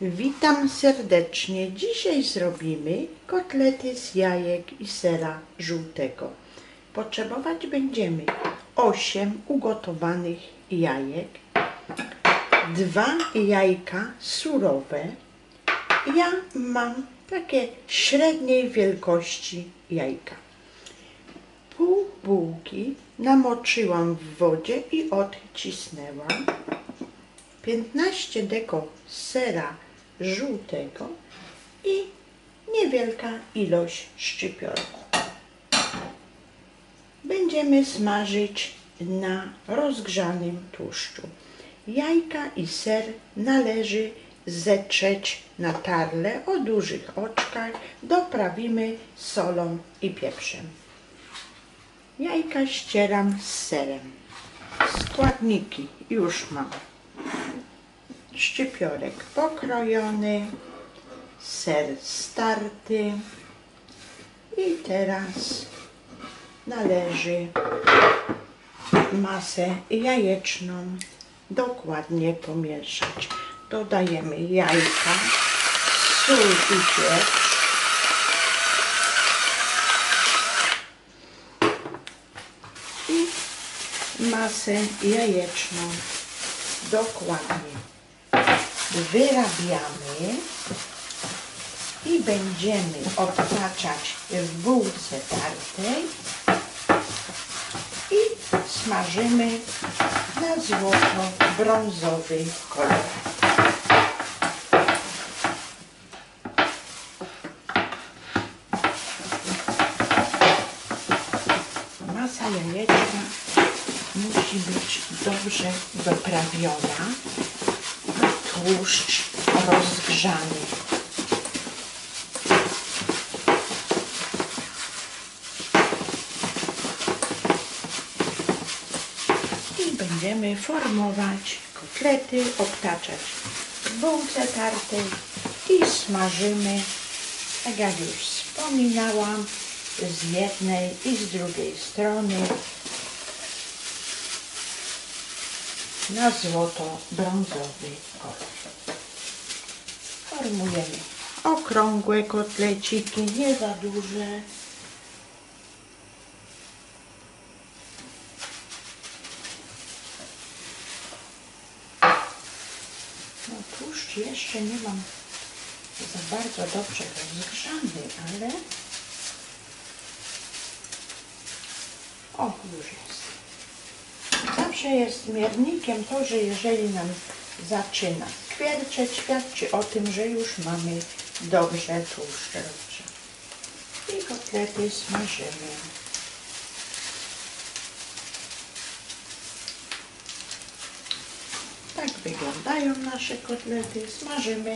Witam serdecznie. Dzisiaj zrobimy kotlety z jajek i sera żółtego. Potrzebować będziemy 8 ugotowanych jajek, dwa jajka surowe. Ja mam takie średniej wielkości jajka. Pół bułki namoczyłam w wodzie i odcisnęłam. 15 deko sera żółtego i niewielka ilość szczypiorku. Będziemy smażyć na rozgrzanym tłuszczu. Jajka i ser należy zetrzeć na tarle o dużych oczkach. Doprawimy solą i pieprzem. Jajka ścieram z serem. Składniki już mam szczypiorek pokrojony, ser starty i teraz należy masę jajeczną dokładnie pomieszać. Dodajemy jajka, sól i pieprz. I masę jajeczną dokładnie wyrabiamy i będziemy odtaczać w bułce tartej i smażymy na złoto-brązowy kolor. Masa jajeczna musi być dobrze doprawiona tłuszcz rozgrzany. I będziemy formować kotlety, obtaczać w bułce tartej i smażymy, tak jak już wspominałam, z jednej i z drugiej strony na złoto-brązowy kolor. Formujemy okrągłe kotleciki, nie za duże. No tłuszcz jeszcze nie mam za bardzo dobrze rozgrzany, ale o, już jest. Zawsze jest miernikiem to, że jeżeli nam zaczyna kwierczeć, świadczy o tym, że już mamy dobrze tłuszcz rozgrzany. I kotlety smażymy. Tak wyglądają nasze kotlety. Smażymy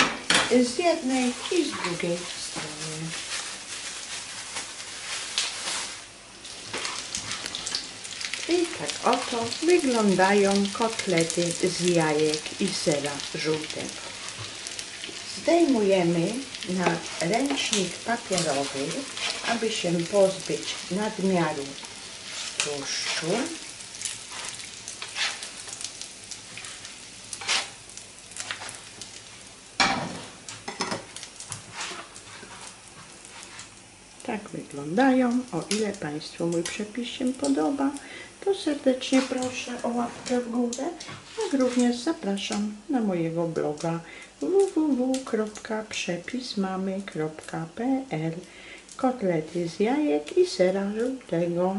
z jednej i z drugiej strony. I tak oto wyglądają kotlety z jajek i sera żółtego. Zdejmujemy na ręcznik papierowy, aby się pozbyć nadmiaru tłuszczu. Tak wyglądają. O ile Państwu mój przepis się podoba, to serdecznie proszę o łapkę w górę, jak również zapraszam na mojego bloga www.przepismamy.pl Kotlety z jajek i sera żółtego.